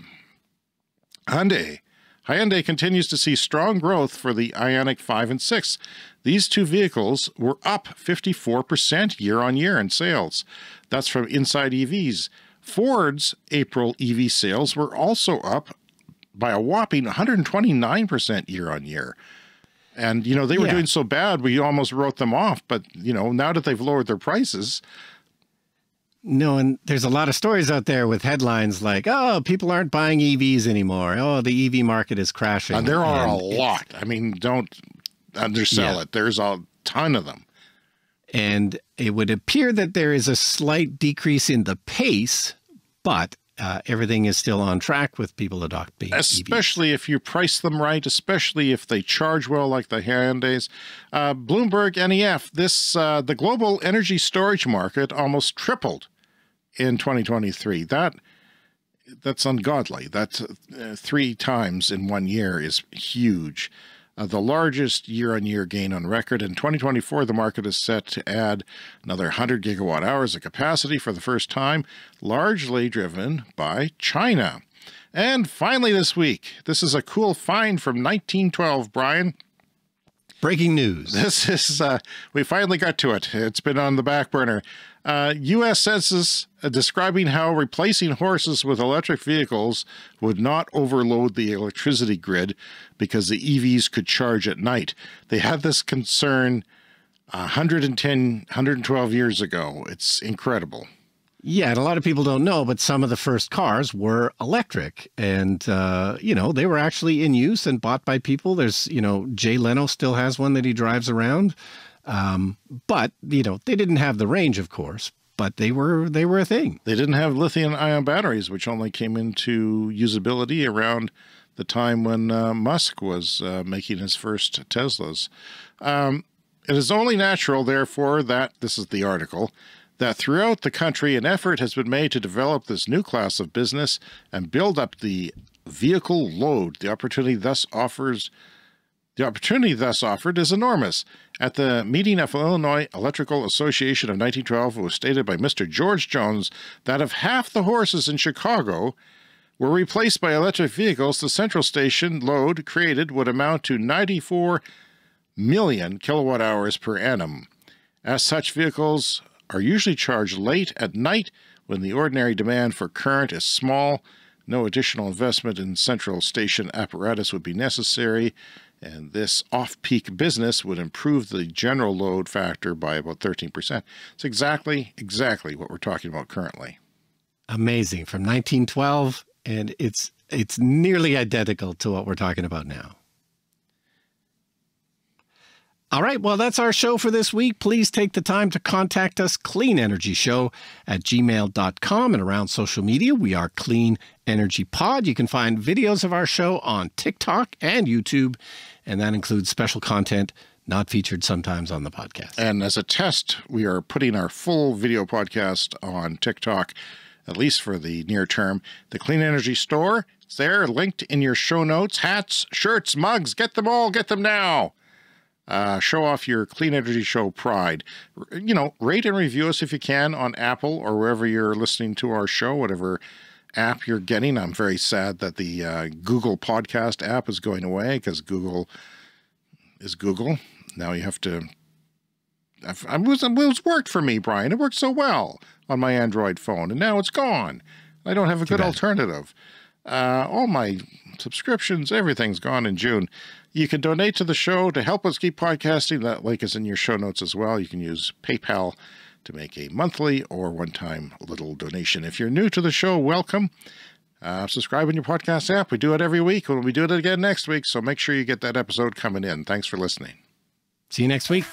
Hyundai. Hyundai continues to see strong growth for the Ioniq 5 and 6. These two vehicles were up 54% year on year in sales. That's from Inside EVs. Ford's April EV sales were also up by a whopping 129% year on year. And, you know, they were Yeah. doing so bad, we almost wrote them off. But, you know, now that they've lowered their prices, No, and there's a lot of stories out there with headlines like, "Oh, people aren't buying EVs anymore. Oh, the EV market is crashing." and there are a And it's- lot. I mean, don't undersell Yeah. it. There's a ton of them. And it would appear that there is a slight decrease in the pace, but uh, everything is still on track with people adopting EVs. especially if you price them right, especially if they charge well, like the Hyundai's. Uh, Bloomberg NEF, this uh, the global energy storage market almost tripled in 2023. That that's ungodly. That's uh, three times in one year is huge. Uh, the largest year-on-year gain on record. In 2024, the market is set to add another 100 gigawatt hours of capacity for the first time, largely driven by China. And finally, this week, this is a cool find from 1912, Brian. Breaking news. This is, uh, we finally got to it. It's been on the back burner. Uh, U.S. Census uh, describing how replacing horses with electric vehicles would not overload the electricity grid because the EVs could charge at night. They had this concern 110, 112 years ago. It's incredible. Yeah, and a lot of people don't know, but some of the first cars were electric, and uh, you know they were actually in use and bought by people. There's, you know, Jay Leno still has one that he drives around, um, but you know they didn't have the range, of course, but they were they were a thing. They didn't have lithium ion batteries, which only came into usability around the time when uh, Musk was uh, making his first Teslas. Um, it is only natural, therefore, that this is the article that throughout the country an effort has been made to develop this new class of business and build up the vehicle load. The opportunity thus offers the opportunity thus offered is enormous. At the meeting of the Illinois Electrical Association of 1912, it was stated by Mr. George Jones that if half the horses in Chicago were replaced by electric vehicles, the central station load created would amount to 94 million kilowatt hours per annum. As such, vehicles are usually charged late at night when the ordinary demand for current is small. No additional investment in central station apparatus would be necessary, and this off peak business would improve the general load factor by about 13%. It's exactly, exactly what we're talking about currently. Amazing from 1912, and it's it's nearly identical to what we're talking about now. All right, well, that's our show for this week. Please take the time to contact us, Clean Energy Show at gmail.com and around social media. We are Clean Energy Pod. You can find videos of our show on TikTok and YouTube, and that includes special content not featured sometimes on the podcast. And as a test, we are putting our full video podcast on TikTok, at least for the near term. The Clean Energy Store, it's there, linked in your show notes. Hats, shirts, mugs, get them all, get them now. Uh, show off your Clean Energy Show pride. You know, rate and review us if you can on Apple or wherever you're listening to our show, whatever app you're getting. I'm very sad that the uh, Google Podcast app is going away because Google is Google. Now you have to. I was, it was worked for me, Brian. It worked so well on my Android phone, and now it's gone. I don't have a good bad. alternative. Uh, all my subscriptions, everything's gone in June. You can donate to the show to help us keep podcasting. That link is in your show notes as well. You can use PayPal to make a monthly or one-time little donation. If you're new to the show, welcome. Uh, subscribe in your podcast app. We do it every week, and we do it again next week, so make sure you get that episode coming in. Thanks for listening. See you next week.